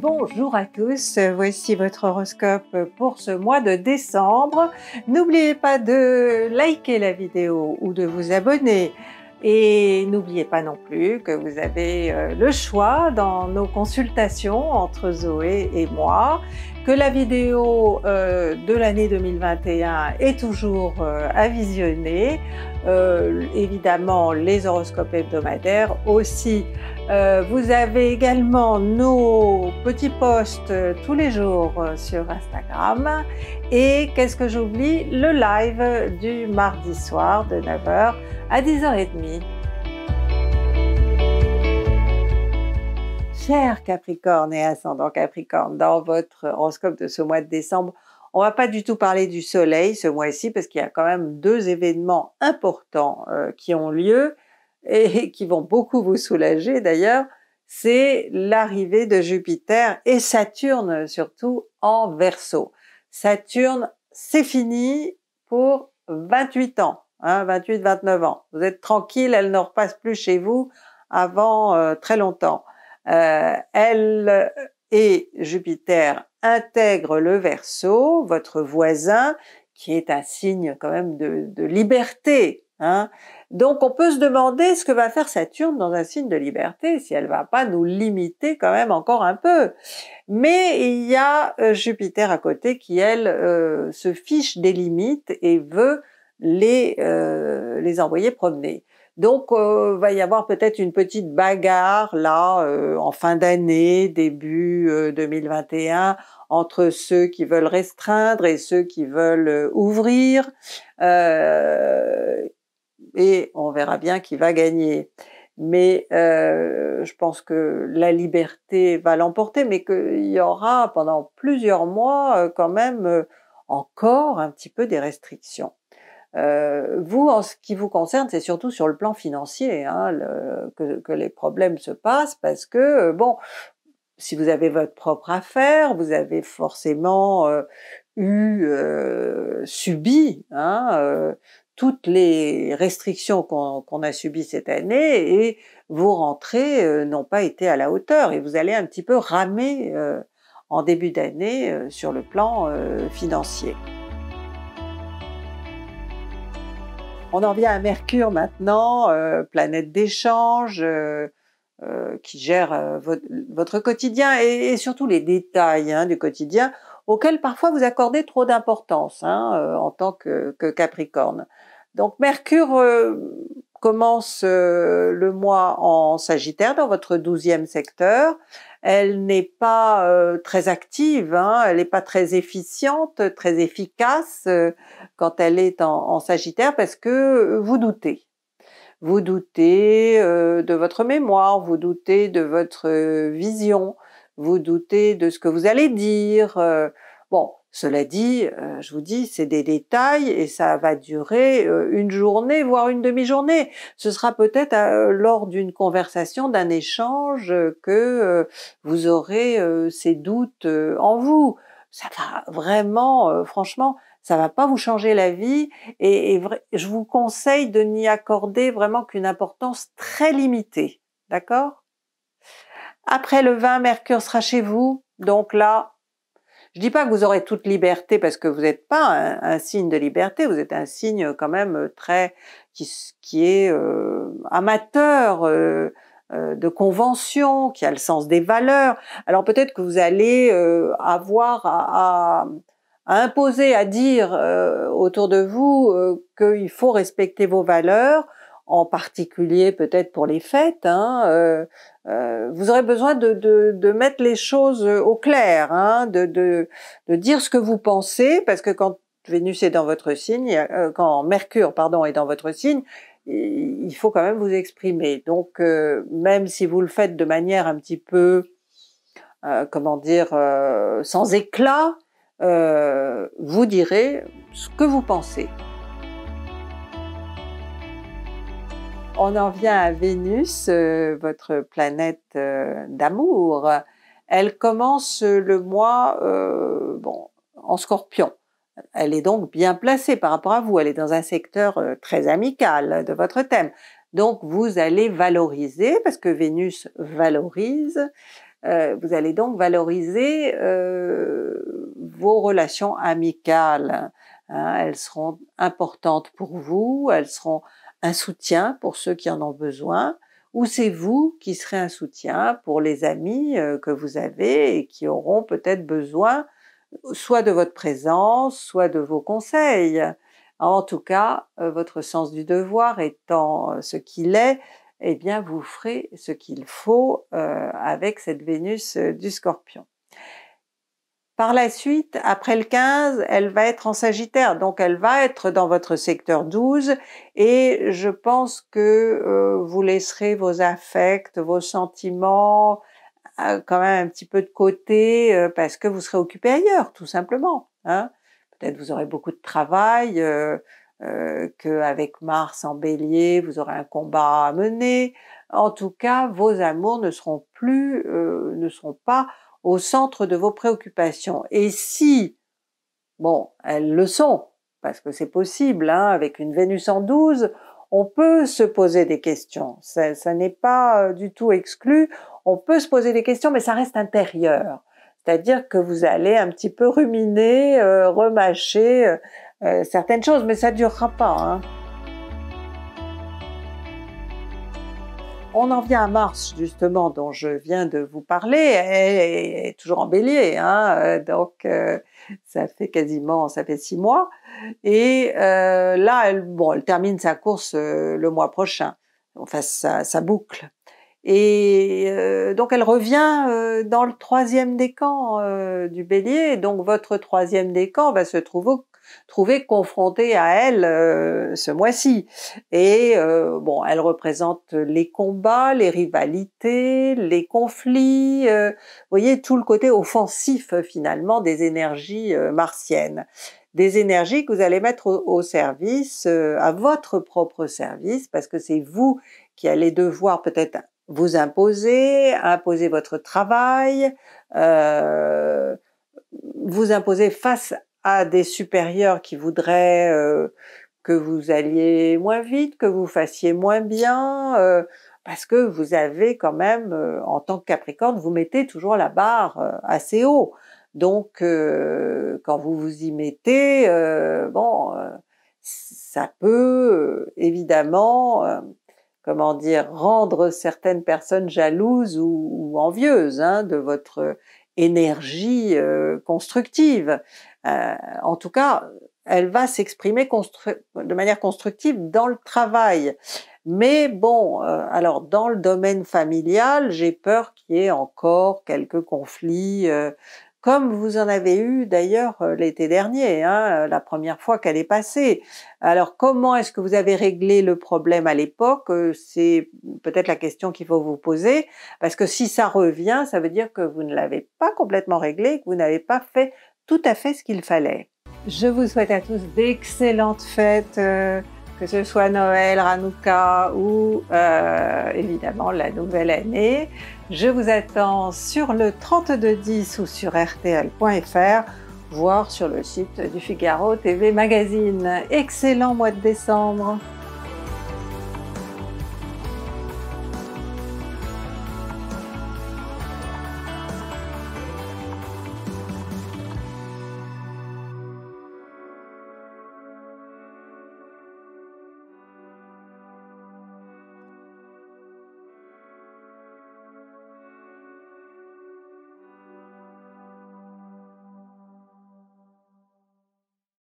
Bonjour à tous, voici votre horoscope pour ce mois de décembre. N'oubliez pas de liker la vidéo ou de vous abonner. Et n'oubliez pas non plus que vous avez euh, le choix dans nos consultations entre Zoé et moi, que la vidéo euh, de l'année 2021 est toujours euh, à visionner, évidemment les horoscopes hebdomadaires aussi. vous avez également nos petits posts tous les jours sur Instagram et qu'est-ce que j'oublie? Le live du mardi soir de 9h à 10h30. Cher Capricorne et ascendant Capricorne, dans votre horoscope de ce mois de décembre, on va pas du tout parler du soleil ce mois-ci parce qu'il y a quand même deux événements importants euh, qui ont lieu et qui vont beaucoup vous soulager d'ailleurs. C'est l'arrivée de Jupiter et Saturne surtout en Verseau. Saturne, c'est fini pour 28 ans. 28-29 hein, ans. Vous êtes tranquille, elle ne repasse plus chez vous avant euh, très longtemps. Euh, elle et Jupiter intègrent le Verseau, votre voisin, qui est un signe quand même de, liberté. Hein. Donc on peut se demander ce que va faire Saturne dans un signe de liberté, si elle va pas nous limiter quand même encore un peu. Mais il y a euh, Jupiter à côté qui, elle, se fiche des limites et veut les, euh, les envoyer promener. Donc, euh, va y avoir peut-être une petite bagarre là euh, en fin d'année, début 2021, entre ceux qui veulent restreindre et ceux qui veulent ouvrir. et on verra bien qui va gagner. Mais je pense que la liberté va l'emporter, mais qu'il y aura pendant plusieurs mois quand même encore un petit peu des restrictions. Euh, vous, en ce qui vous concerne, c'est surtout sur le plan financier hein, que, les problèmes se passent parce que, euh, bon, si vous avez votre propre affaire, vous avez forcément euh, eu subi hein, toutes les restrictions qu'on a subies cette année et vos rentrées n'ont pas été à la hauteur et vous allez un petit peu ramer en début d'année sur le plan financier. On en vient à Mercure maintenant, euh, planète d'échange, euh, euh, qui gère votre, quotidien et, surtout les détails hein, du quotidien auxquels parfois vous accordez trop d'importance hein, en tant que, que, Capricorne. Donc Mercure commence le mois en Sagittaire dans votre douzième secteur. Elle n'est pas très active, hein, elle n'est pas très efficiente, très efficace quand elle est en, Sagittaire parce que euh, vous doutez. Vous doutez euh, de votre mémoire, vous doutez de votre euh, vision, vous doutez de ce que vous allez dire. bon, cela dit, je vous dis, c'est des détails et ça va durer une journée, voire une demi-journée. Ce sera peut-être lors d'une conversation, d'un échange, que vous aurez ces doutes en vous. Ça va vraiment, franchement, ça va pas vous changer la vie et, je vous conseille de n'y accorder vraiment qu'une importance très limitée. D'accord? Après le 20, Mercure sera chez vous. Donc là, je dis pas que vous aurez toute liberté parce que vous n'êtes pas un, signe de liberté, vous êtes un signe quand même très qui, est euh, amateur. Euh, euh, de convention, qui a le sens des valeurs. Alors peut-être que vous allez avoir à, imposer, à dire euh, autour de vous euh, qu'il faut respecter vos valeurs, en particulier peut-être pour les fêtes. Hein, euh, euh vous aurez besoin de, de, de, mettre les choses au clair, hein, de, de, de, dire ce que vous pensez, parce que quand Vénus est dans votre signe, quand Mercure pardon est dans votre signe, il faut quand même vous exprimer. Donc même si vous le faites de manière un petit peu, comment dire, sans éclat, euh, vous direz ce que vous pensez. On en vient à Vénus, euh, votre planète euh, d'amour. Elle commence le mois bon, en scorpion. Elle est donc bien placée par rapport à vous. Elle est dans un secteur très amical de votre thème. Donc vous allez valoriser, parce que Vénus valorise, vous allez donc valoriser vos relations amicales. Hein. elles seront importantes pour vous, elles seront un soutien pour ceux qui en ont besoin, ou c'est vous qui serez un soutien pour les amis que vous avez et qui auront peut-être besoin soit de votre présence, soit de vos conseils. En tout cas, euh, votre sens du devoir étant euh, ce qu'il est, eh bien vous ferez ce qu'il faut euh, avec cette Vénus du Scorpion. Par la suite, après le 15, elle va être en Sagittaire, donc elle va être dans votre secteur 12 et je pense que vous laisserez vos affects, vos sentiments, quand même un petit peu de côté euh, parce que vous serez occupé ailleurs, tout simplement. Hein. Peut-être vous aurez beaucoup de travail, euh, euh, qu'avec Mars en Bélier, vous aurez un combat à mener. En tout cas, vos amours ne seront plus, euh, ne seront pas au centre de vos préoccupations. Et si, bon, elles le sont, parce que c'est possible, hein, avec une Vénus en 12, on peut se poser des questions. Ça, n'est pas du tout exclu on peut se poser des questions, mais ça reste intérieur. C'est-à-dire que vous allez un petit peu ruminer, euh, remâcher euh, euh, certaines choses, mais ça durera pas. Hein. On en vient à Mars, justement, dont je viens de vous parler. Elle est toujours en bélier, hein, donc ça fait quasiment, ça fait six mois. Et là, elle, bon, elle termine sa course le mois prochain, enfin sa boucle. Et euh, donc elle revient euh, dans le troisième décan euh, du bélier, donc votre troisième décan va se trouver, trouver confronté à elle ce mois-ci. Et bon, elle représente les combats, les rivalités, les conflits, vous voyez tout le côté offensif finalement des énergies martiennes des énergies que vous allez mettre au service, à votre propre service, parce que c'est vous qui allez devoir peut-être vous imposer, imposer votre travail, euh, vous imposer face à des supérieurs qui voudraient euh, que vous alliez moins vite, que vous fassiez moins bien, euh, parce que vous avez quand même, euh, en tant que Capricorne, vous mettez toujours la barre euh, assez haut. Donc, quand vous vous y mettez, bon, ça peut évidemment comment dire, rendre certaines personnes jalouses ou, envieuses hein, de votre énergie euh, constructive. Euh, en tout cas, elle va s'exprimer de manière constructive dans le travail. Mais bon, euh, alors dans le domaine familial, j'ai peur qu'il y ait encore quelques conflits comme vous en avez eu d'ailleurs euh, l'été dernier, hein, euh, la première fois qu'elle est passée. Alors comment est-ce que vous avez réglé le problème à l'époque? Euh, C'est peut-être la question qu'il faut vous poser, parce que si ça revient, ça veut dire que vous ne l'avez pas complètement réglé, que vous n'avez pas fait tout à fait ce qu'il fallait. Je vous souhaite à tous d'excellentes fêtes que ce soit Noël, Hanouka ou euh, évidemment la nouvelle année. Je vous attends sur le 3210 ou sur rtl.fr, voire sur le site du Figaro TV Magazine. Excellent mois de décembre